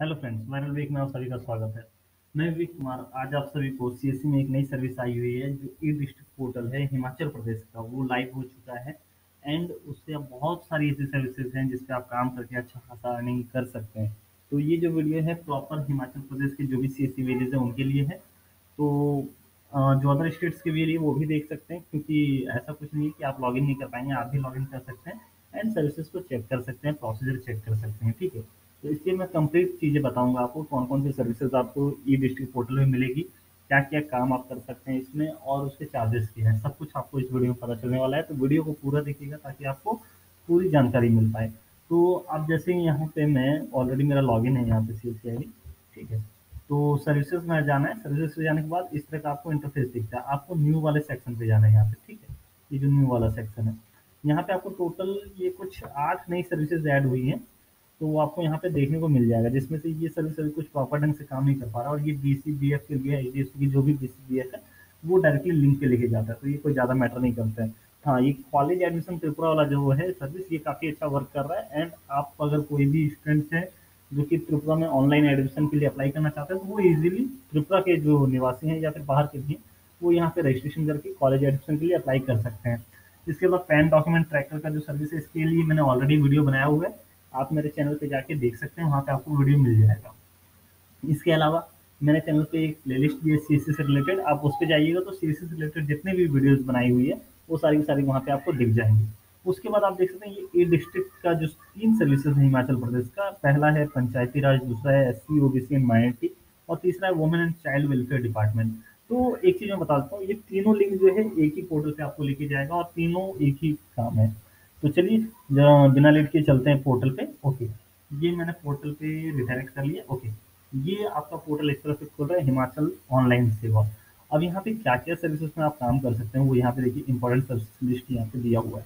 Hello friends viral week में आप सभी का स्वागत है। मैं विवेक कुमार, आज आप सभी को सीएससी में एक नई सर्विस आई हुई है, जो ई डिस्ट्रिक्ट पोर्टल है हिमाचल प्रदेश का। वो लाइव हो चुका है एंड उससे अब बहुत सारी ऐसी सर्विसेज़ हैं जिस पे आप काम करके अच्छा खासा अर्निंग कर सकते हैं। तो ये जो वीडियो है प्रॉपर हिमाचल प्रदेश के जो भी सी एस सी विलेज है, उनके लिए है। तो जो अदर स्टेट्स के भी लिए वो भी देख सकते हैं, क्योंकि ऐसा कुछ नहीं है कि आप लॉगिन नहीं कर पाएँगे, आप भी लॉगिन कर सकते हैं एंड सर्विसेज़ को चेक कर सकते हैं प्रोसीजर चेक कर सकते हैं, ठीक है? तो इसलिए मैं कंप्लीट चीज़ें बताऊँगा आपको कौन कौन सी सर्विसेज़ आपको ई डिस्ट्रिक्ट पोर्टल में मिलेगी क्या क्या काम आप कर सकते हैं इसमें और उसके चार्जेस क्या हैं, सब कुछ आपको इस वीडियो में पता चलने वाला है। तो वीडियो को पूरा देखिएगा ताकि आपको पूरी जानकारी मिल पाए। तो आप जैसे ही यहाँ पे मैं ऑलरेडी मेरा लॉगिन है यहाँ पे सी सी आई ठीक है। तो सर्विसेज़ में जाना है। सर्विसेज़ पे जाने के बाद इस तरह का आपको इंटरफेस दिखता है। आपको न्यू वाले सेक्शन पे जाना है यहाँ पे, ठीक है। ये जो न्यू वाला सेक्शन है। यहाँ पे आपको टोटल ये कुछ आठ नई सर्विसेज़ ऐड हुई हैं। तो वो आपको यहाँ पे देखने को मिल जाएगा, जिसमें से ये सर्विस अभी कुछ प्रॉपर ढंग से काम नहीं कर पा रहा और ये बी सी बी एफ़ के लिए एच की जो भी बी सी बी एफ़ है, वो डायरेक्टली लिंक पे लेके जाता है तो ये कोई ज़्यादा मैटर नहीं करता है। हाँ ये कॉलेज एडमिशन त्रिपुरा वाला जो है सर्विस ये काफ़ी अच्छा वर्क कर रहा है एंड आप अगर कोई भी स्टूडेंट है जो कि त्रिपुरा में ऑनलाइन एडमिशन के लिए अप्लाई करना चाहते हैं तो वो इजीली त्रिपुरा के जो निवासी हैं या फिर बाहर के भी वो यहाँ पे रजिस्ट्रेशन करके कॉलेज एडमिशन के लिए अप्लाई कर सकते हैं। इसके बाद पैन डॉक्यूमेंट ट्रैकर का जो सर्विस है, इसके लिए मैंने ऑलरेडी वीडियो बनाया हुआ है। आप मेरे चैनल पे जाके देख सकते हैं, वहाँ पे आपको वीडियो मिल जाएगा। इसके अलावा, मैंने चैनल पे एक प्लेलिस्ट दी है सी से रिलेटेड आप उस पर जाइएगा तो सी से रिलेटेड जितने भी वीडियोज़ बनाई हुई है, वो सारी की सारी वहाँ पे आपको दिख जाएँगी। उसके बाद आप देख सकते हैं, ये ए डिस्ट्रिक्ट का जो तीन सर्विसेज़ है हिमाचल प्रदेश का, पहला है पंचायती राज, दूसरा है S C O B C and minority और तीसरा है women and child welfare department तो एक चीज़ मैं बता देता हूँ, ये तीनों लिंक जो है, एक ही पोर्टल पे आपको लेके जाएगा और तीनों एक ही काम है। तो चलिए बिना लेट के चलते हैं पोर्टल पे। ओके ये मैंने पोर्टल पे रिडायरेक्ट कर लिया। ओके ये आपका पोर्टल इस तरह से खुल रहा है, हिमाचल ऑनलाइन सेवा। अब यहाँ पे क्या क्या सर्विसेज़ में आप काम कर सकते हैं, वो यहाँ पे देखिए इंपॉर्टेंट सर्विस लिस्ट यहाँ पे दिया हुआ है।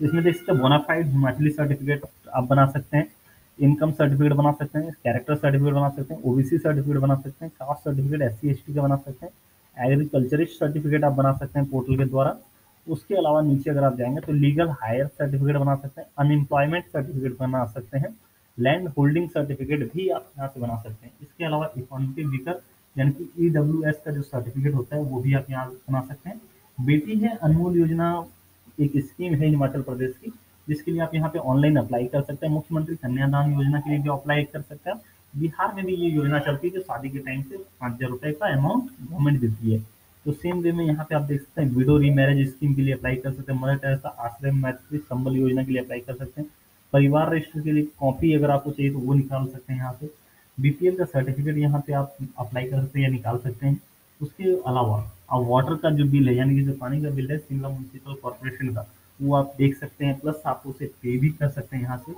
इसमें देख सकते हैं बोनाफाइड हिमाचली सर्टिफिकेट आप बना सकते हैं इनकम सर्टिफिकेट बना सकते हैं कैरेक्टर सर्टिफिकेट बना सकते हैं ओबीसी सर्टिफिकेट बना सकते हैं कास्ट सर्टिफिकेट एस सी का बना सकते हैं एग्रीकल्चरिस्ट सर्टिफिकेट आप बना सकते हैं पोर्टल के द्वारा। उसके अलावा नीचे अगर आप जाएँगे तो लीगल हायर सर्टिफिकेट बना सकते हैं अनएम्प्लॉयमेंट सर्टिफिकेट बना सकते हैं लैंड होल्डिंग सर्टिफिकेट भी आप यहाँ से बना सकते हैं। इसके अलावा इकोनॉमिक वीकर यानी कि ईडब्ल्यूएस का जो सर्टिफिकेट होता है, वो भी आप यहाँ बना सकते हैं। बेटी है, अनमोल योजना एक स्कीम है हिमाचल प्रदेश की, जिसके लिए आप यहाँ पे ऑनलाइन अप्लाई कर सकते हैं। मुख्यमंत्री कन्यादान योजना के लिए भी अप्लाई कर सकते हैं। बिहार में भी ये योजना चलती है जो शादी के टाइम से पाँच हज़ार रुपये का अमाउंट गवर्नमेंट देती है। तो सेम वे में यहाँ पे आप देख सकते हैं विडो रीमैरेज स्कीम के लिए अप्लाई कर सकते हैं मदर टेरेसा आश्रय मैत्री संबल योजना के लिए अप्लाई कर सकते हैं। परिवार रजिस्टर के लिए कॉपी अगर आपको चाहिए तो वो निकाल सकते हैं यहाँ पे। बीपीएल का सर्टिफिकेट यहाँ पे आप अप्लाई कर सकते हैं या निकाल सकते हैं। उसके अलावा अब वाटर का जो बिल है, यानी कि जो पानी का बिल है, शिमला म्यूनसिपल कॉरपोरेशन का, वो आप देख सकते हैं प्लस आप उसे पे भी कर सकते हैं यहाँ से।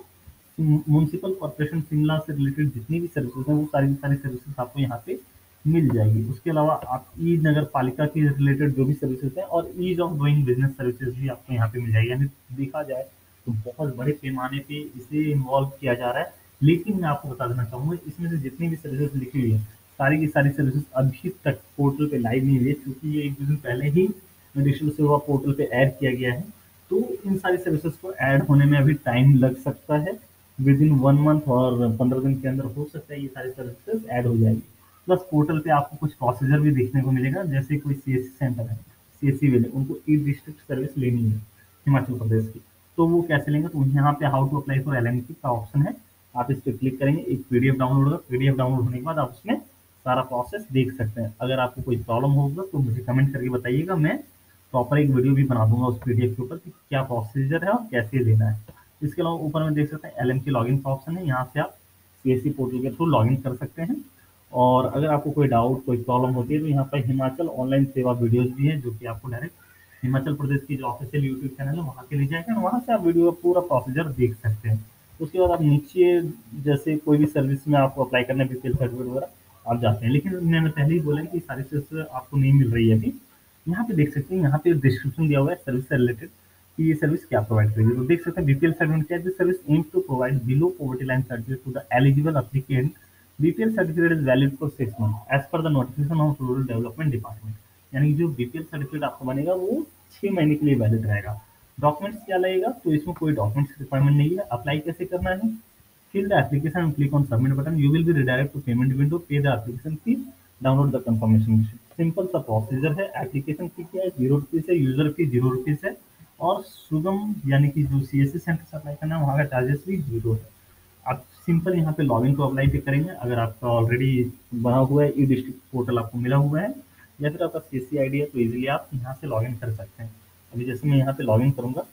म्यूनसिपल कॉरपोरेशन शिमला से रिलेटेड जितनी भी सर्विसेज़ हैं, वो सारी सारी सर्विसेज़ आपको यहाँ पे मिल जाएगी। उसके अलावा आप ई नगर पालिका के रिलेटेड जो भी सर्विसेज़ हैं और ease of doing business services भी आपको यहाँ पे मिल जाएगी। यानी देखा जाए तो बहुत बड़े पैमाने पे इसे इन्वॉल्व किया जा रहा है। लेकिन मैं आपको बता देना चाहूँगा, इसमें से जितनी भी सर्विसेज़ लिखी हुई है, सारी की सारी सर्विसेज़ अभी तक पोर्टल पे लाइव नहीं हुई है, क्योंकि ये एक दो दिन पहले ही डिजिटल सेवा पोर्टल पे ऐड किया गया है। तो इन सारी सर्विसेज़ को ऐड होने में अभी टाइम लग सकता है। विद इन वन मंथ और पंद्रह दिन के अंदर हो सकता है ये सारी सर्विसेज़ ऐड हो जाएगी। प्लस पोर्टल पे आपको कुछ प्रोसीजर भी देखने को मिलेगा, जैसे कोई सी एस सेंटर है सी एस वाले, उनको ई डिस्ट्रिक्ट सर्विस लेनी है हिमाचल प्रदेश की। तो वो कैसे लेंगे? तो यहाँ पे how to apply for L का ऑप्शन है। आप इस पर क्लिक करेंगे, एक पीडीएफ डाउनलोड होगा। पीडीएफ डाउनलोड होने के बाद आप उसमें सारा प्रोसेस देख सकते हैं। अगर आपको कोई प्रॉब्लम होगा तो मुझे कमेंट करके बताइएगा। मैं प्रॉपर एक वीडियो भी बना दूँगा उस पीडीएफ के ऊपर कि क्या प्रोसीजर है और कैसे लेना है। इसके अलावा ऊपर में देख सकते हैं एल एम की लॉगिन का ऑप्शन है। यहाँ से आप सीएससी पोर्टल के थ्रू लॉगिन कर सकते हैं। और अगर आपको कोई डाउट कोई प्रॉब्लम होती है तो यहाँ पर हिमाचल ऑनलाइन सेवा वीडियोस भी हैं, जो कि आपको डायरेक्ट हिमाचल प्रदेश की जो ऑफिशियल यूट्यूब चैनल है, वहाँ के ले जाएगा वहाँ से आप वीडियो का पूरा प्रोसीजर देख सकते हैं। उसके बाद आप नीचे जैसे कोई भी सर्विस में आपको अप्लाई करना है बीपीएल सर्टिफिकेट वगैरह, आप जाते हैं। लेकिन मैंने पहले ही बोला कि सारी सर्विस आपको नहीं मिल रही है अभी। यहाँ पे देख सकते हैं, यहाँ पे डिस्क्रिप्शन दिया हुआ है सर्विस से रिलेटेड कि ये सर्विस क्या प्रोवाइड करेगी। तो देख सकते हैं बीपीएल सर्टिफिकेट क्या service aims to provide below poverty line certificate to the eligible applicant BPL certificate is valid for six month as per the notification of rural development department यानी जो BPL certificate आपको बनेगा, वो छह महीने के लिए वैलिड रहेगा। डॉक्यूमेंट्स क्या लगेगा? तो इसमें कोई डॉक्यूमेंट्स रिक्वायरमेंट नहीं है। अप्लाई कैसे करना है? The application and click on submit button. You will be redirected to payment window. Pay the application fee. Download the confirmation simple सा प्रोसीजर है। एप्लीकेशन फ़ी क्या है? ज़ीरो रुपीज़ है। यूज़र फ़ी ज़ीरो रुपीज़ है। और सुगम, यानी कि जो सी एस सी सेंटर से अप्लाई करना है, वहाँ का चार्जेस भी ज़ीरो है। आप सिंपल यहाँ पे लॉगिन को अप्लाई पे करेंगे। अगर आपका ऑलरेडी बना हुआ है ई डिस्ट्रिक्ट पोर्टल आपको मिला हुआ है, या फिर आपका सी सी है तो इजीली आप यहाँ से लॉगिन कर सकते हैं। अभी जैसे मैं यहाँ पे लॉगिन करूँगा,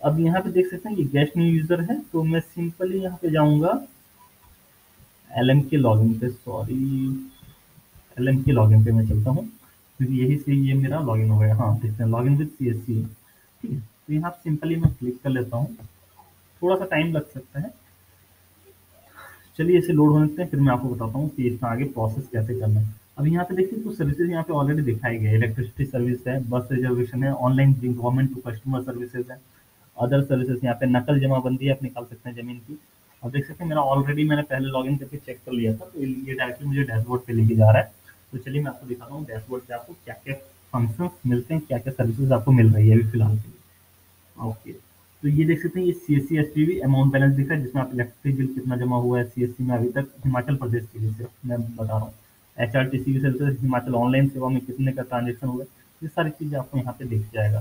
अब यहाँ पे देख सकते हैं ये गेस्ट न्यू यूज़र है तो मैं सिंपली यहाँ पे जाऊँगा एल एम के लॉगिन पे sorry L M K login पे मैं चलता हूँ, क्योंकि यही से ये मेरा लॉगिन हो गया। हाँ देखते हैं लॉगिन विद सी ठीक है तो यहाँ सिंपली मैं क्लिक कर लेता हूँ। थोड़ा सा टाइम लग सकता है। चलिए इसे लोड होने देते हैं, फिर मैं आपको बताता हूँ कि इसका आगे प्रोसेस कैसे करना है। अब यहाँ पे देखिए, कुछ सर्विसेज़ यहाँ पे ऑलरेडी दिखाई गए इलेक्ट्रिसिटी सर्विस है बस रिजर्वेशन है online government to customer services है अदर सर्विसेज़ यहाँ पे नकल जमाबंदी आप निकाल सकते हैं ज़मीन की। अब देख सकते हैं, मेरा ऑलरेडी मैंने पहले लॉगिन करके चेक कर लिया था तो ये डायरेक्टली मुझे डैशबोर्ड पे लेके जा रहा है। तो चलिए मैं आपको दिखाता हूँ डैशबोर्ड पे आपको क्या क्या फ़ंक्शन मिलते हैं क्या क्या सर्विसेज़ आपको मिल रही है अभी फ़िलहाल के लिए। ओके तो ये देख सकते हैं, ये C S C S T V amount balance दिखा है, जिसमें आप इलेक्ट्रिक बिल कितना जमा हुआ है सी एस सी में अभी तक, हिमाचल प्रदेश के लिए से मैं बता रहा हूँ। एच आर टी सी की सर्विसेज़ हिमाचल ऑनलाइन सेवा में कितने का ट्रांजेक्शन हुआ है, ये सारी चीज़ें आपको यहाँ पे दिख जाएगा।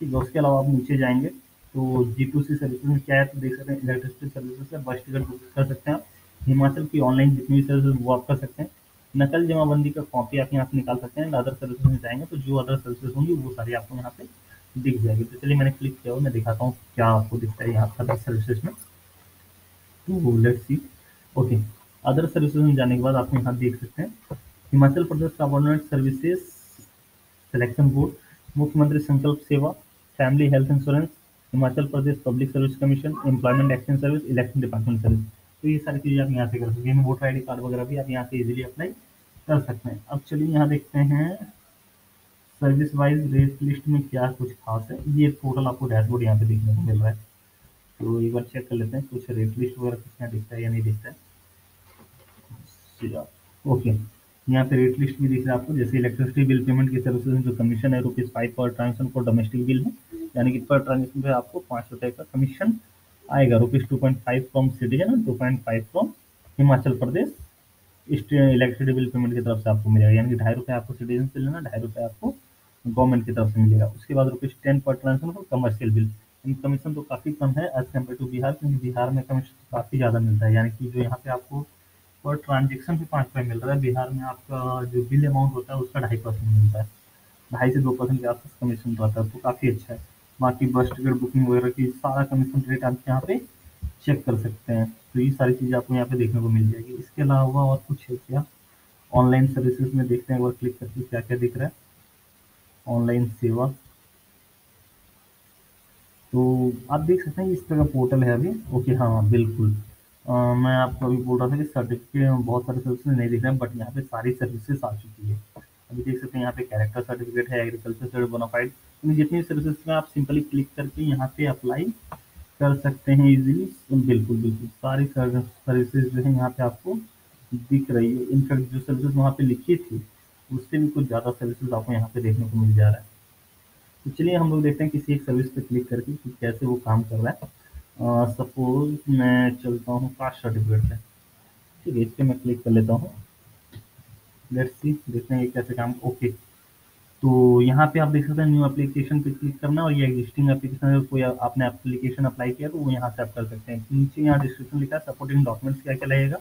ठीक है, उसके अलावा आप नीचे जाएँगे तो जी टू सी सर्विसेज़ में क्या है तो देख सकते हैं इलेक्ट्रिसिटी सर्विसेज़ है बस टिकट बुक कर सकते हैं आप। हिमाचल की ऑनलाइन जितनी भी सर्विस वो आप कर सकते हैं। नकल जमाबंदी का कॉपी आप यहाँ से निकाल सकते हैं अदर सर्विसेज़ में जाएँगे तो जो अदर सर्विसेज़ होंगी, वो सारी आपको यहाँ पे दिख जाएगी। तो चलिए मैंने क्लिक किया मैं दिखाता हूँ क्या आपको दिखता है यहाँ अदर सर्विसेज़ में। तो let's see okay other services में जाने के बाद आप यहाँ देख सकते हैं। Himachal Pradesh subordinate services selection board Mukhyamantri Sankalp Seva family health insurance Himachal Pradesh public service commission employment exchange service election department service तो ये सारी चीज़ें आप यहाँ से कर सकते हैं। वोटर आई कार्ड वगैरह भी आप यहाँ से इजीली अप्लाई कर सकते हैं। अब चलिए यहाँ देखते हैं। सर्विस वाइज रेट लिस्ट में क्या कुछ खास है? ये टोटल आपको डैशबोर्ड यहाँ पे देखने को मिल रहा है। तो एक बार चेक कर लेते हैं, कुछ रेट लिस्ट वगैरह कुछ यहाँ दिखता है या नहीं दिखता है। ओके यहाँ पे रेट लिस्ट भी दिख रहा है आपको, जैसे इलेक्ट्रिसिटी बिल पेमेंट की सर्विसेज़ जो कमीशन है rupees five per transaction for domestic bill है यानी कि पर ट्रांजेक्शन पे आपको पाँच रुपये का कमीशन आएगा। Rupees two point five from citizen two point five from Himachal Pradesh electricity bill payment की तरफ़ से आपको मिलेगा। यानी कि ढाई रुपये आपको सिटीजन से लेना, ढाई रुपये आपको गवर्नमेंट की तरफ़ से मिलेगा। उसके बाद rupees ten per transaction for commercial bill commission तो काफ़ी कम है। एज कंपेयर टू बिहार, क्योंकि बिहार में कमीशन काफ़ी ज़्यादा मिलता है। यानी कि जो यहाँ पे आपको पर ट्रांजेक्शन भी पाँच रुपये मिल रहा है। बिहार में आपका जो बिल अमाउंट होता है, उसका ढाई परसेंट मिलता है। ढाई से दो परसेंट के आसपास कमीशन रहता है। तो काफ़ी अच्छा है। बाकी बस टिकट बुकिंग वगैरह की सारा कमीशन रेट आप यहाँ पे चेक कर सकते हैं। तो ये सारी चीज़ें आपको यहाँ पे देखने को मिल जाएगी। इसके अलावा और कुछ है क्या? ऑनलाइन सर्विसेज़ में देखते हैं। एक बार क्लिक करके क्या क्या दिख रहा है। ऑनलाइन सेवा। तो आप देख सकते हैं इस तरह का पोर्टल है अभी। ओके हाँ हाँ बिल्कुल। आ, मैं आपको अभी बोल रहा था कि सर्टिफिकेट बहुत सारे सर्विसेज़ नहीं दिख रहे हैं बट यहाँ पे सारी सर्विसेज़ आ चुकी है। अभी देख सकते हैं यहाँ पे कैरेक्टर सर्टिफिकेट है एग्रीकल्चर सर्टिफिकेट बोनाफाइड जितनी सर्विसेज़ में आप सिंपली क्लिक करके यहाँ पे अप्लाई कर सकते हैं इजीली बिल्कुल बिल्कुल। सारी सर्विसेज़ जो है यहाँ पे आपको दिख रही है। इनफैक्ट जो सर्विसेज़ वहाँ पे लिखी थी उससे भी कुछ ज़्यादा सर्विसेज़ आपको यहाँ पे देखने को मिल जा रहा है। तो चलिए हम लोग देखते हैं किसी एक सर्विस पे क्लिक करके कि कैसे वो काम कर रहा है। सपोज़ मैं चलता हूँ कास्ट सर्टिफिकेट से ठीक है, इस पर मैं क्लिक कर लेता हूँ। लेट्स सी देखते हैं ये कैसे काम ओके तो यहाँ पे आप देख सकते हैं न्यू एप्लीकेशन पे क्लिक करना और ये एग्जिस्टिंग एप्लीकेशन अगर कोई आपने एप्लीकेशन अप्लाई किया तो वो यहाँ से आप कर सकते हैं। नीचे यहाँ डिस्क्रिप्शन लिखा है सपोर्टिंग डॉक्यूमेंट्स क्या क्या लगेगा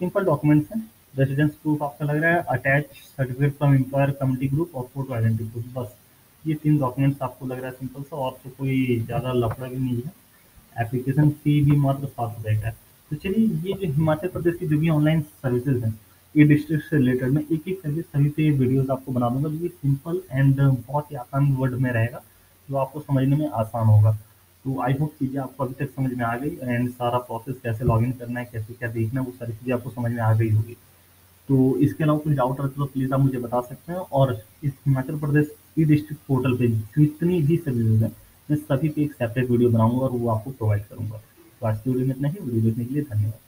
सिंपल डॉक्यूमेंट्स हैं। रेजिडेंस प्रूफ आपका लग रहा है attach certificate from employer committee group और फ़ोटो आइडेंटिटी प्रूफ बस। ये तीन डॉक्यूमेंट्स आपको लग रहा है सिंपल सा, और तो कोई ज़्यादा लफड़ा भी नहीं है। एप्लीकेशन फ़ी भी मात्र सात रुपये का है। तो चलिए, ये जो हिमाचल प्रदेश की जो भी ऑनलाइन सर्विसेज़ हैं, ये डिस्ट्रिक्ट से रिलेटेड मैं एक एक सर्विस सभी पे वीडियोस आपको बना दूँगा। जो सिंपल एंड बहुत ही आसान वर्ड में रहेगा, जो आपको समझने में आसान होगा। तो आई होप चीज़ें आपको अभी तक समझ में आ गई एंड सारा प्रोसेस कैसे लॉगिन करना है, कैसे क्या देखना है, वो सारी चीज़ें आपको समझ में आ गई होगी। तो इसके अलावा कुछ डाउट रहता तो प्लीज़ आप मुझे बता सकते हैं और इस Himachal Pradesh e district portal पे जितनी भी सर्विसेज़ हैं, मैं सभी पे एक सेपरेट वीडियो बनाऊँगा और वो आपको प्रोवाइड करूँगा। तो आज की वीडियो में इतना ही। वीडियो देखने के लिए धन्यवाद।